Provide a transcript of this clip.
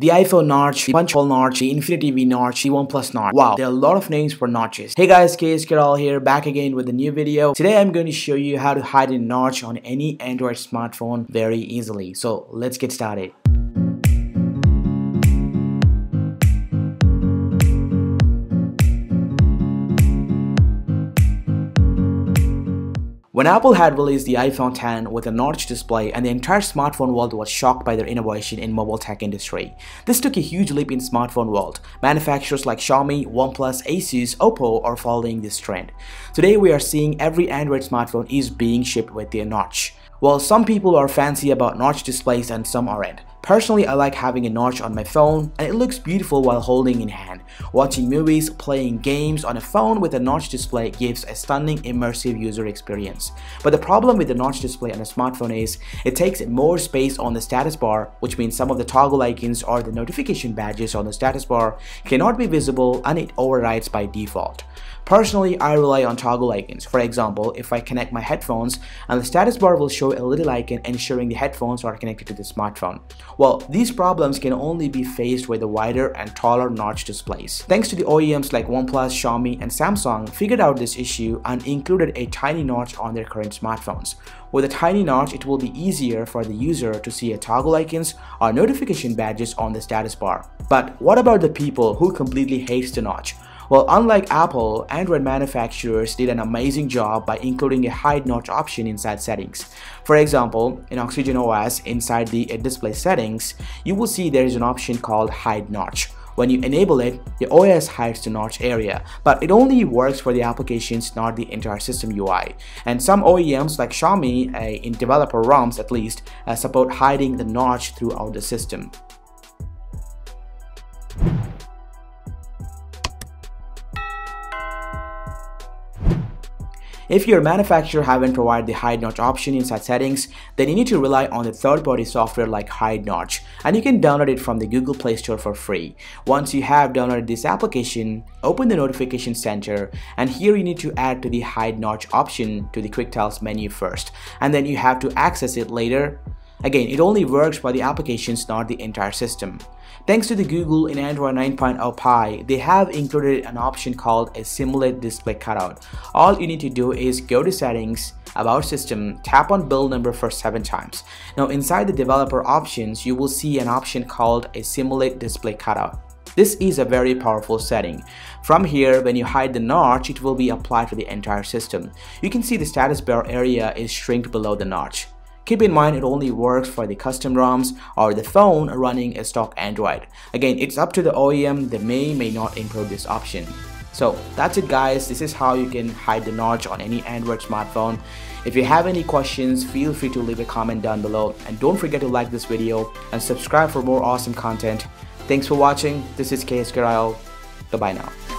The iPhone notch, the punch hole notch, the Infinity V notch, the OnePlus notch. Wow, there are a lot of names for notches. Hey guys, KSK Royal here, back again with a new video. Today I'm going to show you how to hide a notch on any Android smartphone very easily. So let's get started. When Apple had released the iPhone 10 with a notch display and the entire smartphone world was shocked by their innovation in mobile tech industry. This took a huge leap in smartphone world. Manufacturers like Xiaomi, OnePlus, Asus, Oppo are following this trend. Today we are seeing every Android smartphone is being shipped with their notch. While some people are fancy about notch displays and some aren't. Personally, I like having a notch on my phone and it looks beautiful while holding in hand. Watching movies, playing games on a phone with a notch display gives a stunning immersive user experience. But the problem with the notch display on a smartphone is it takes more space on the status bar, which means some of the toggle icons or the notification badges on the status bar cannot be visible and it overrides by default. Personally, I rely on toggle icons. For example, if I connect my headphones and the status bar will show a little icon ensuring the headphones are connected to the smartphone. Well, these problems can only be faced with the wider and taller notch displays. Thanks to the OEMs like OnePlus, Xiaomi, and Samsung figured out this issue and included a tiny notch on their current smartphones. With a tiny notch, it will be easier for the user to see a toggle icons or notification badges on the status bar. But what about the people who completely hates the notch? Well, unlike Apple, Android manufacturers did an amazing job by including a hide notch option inside settings. For example, in Oxygen OS, inside the display settings, you will see there is an option called hide notch. When you enable it, the OS hides the notch area, but it only works for the applications, not the entire system UI. And some OEMs like Xiaomi, uh, in developer ROMs at least, uh, support hiding the notch throughout the system. If your manufacturer haven't provided the hide notch option inside settings, then you need to rely on the third-party software like Hide Notch, and you can download it from the Google Play Store for free. Once you have downloaded this application, open the notification center, and here you need to add to the Hide Notch option to the quick tiles menu first, and then you have to access it later Again, it only works for the applications, not the entire system. Thanks to the Google in Android 9.0 Pie, they have included an option called a Simulate Display Cutout. All you need to do is go to Settings, About System, tap on build number for 7 times. Now inside the developer options, you will see an option called a Simulate Display Cutout. This is a very powerful setting. From here, when you hide the notch, it will be applied to the entire system. You can see the status bar area is shrinked below the notch. Keep in mind it only works for the custom ROMs or the phone running a stock Android. Again, it's up to the OEM, they may may not include this option. So that's it guys, this is how you can hide the notch on any Android smartphone. If you have any questions, feel free to leave a comment down below and don't forget to like this video and subscribe for more awesome content. Thanks for watching, this is KSK Royal, bye bye now.